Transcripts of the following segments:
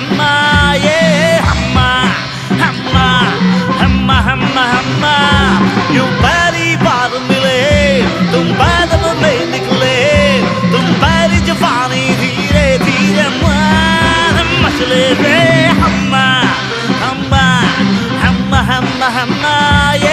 hamma yeah hamma hamma hamma hamma hamma you body baad mile tum baad mein nikle tum bari jawani dheere dheere maar machle re hamma hamma hamma hamma hamma yeah.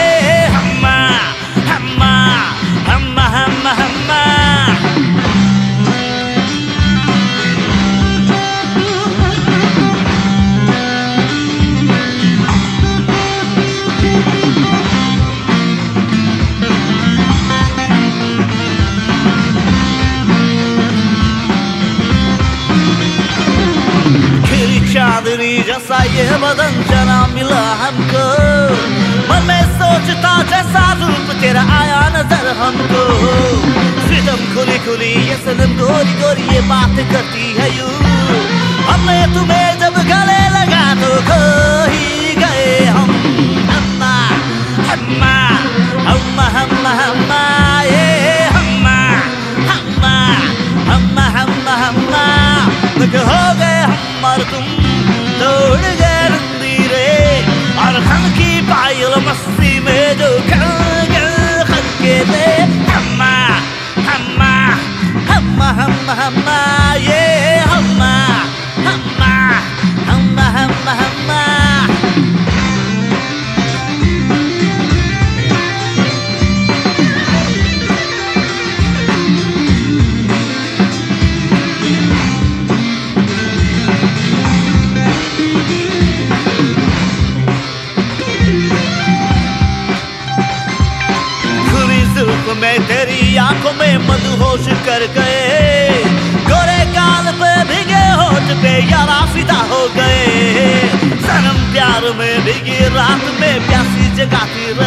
जैसा ये बदन जना मिला हमको मन सोचता जैसा रूप तेरा आया नज़र हमको खुली खुली ये सनम गोरी गोरी ये बात करती है यू हमने तुम्हें baila, mas se me educa. मैं में, तेरी आँखों में मदहोश कर गए। गोरे काल पे भीगे होठ पे यारा फिदा हो गए। सनम प्यार में भीगी रात में, प्यासी जगाती रहे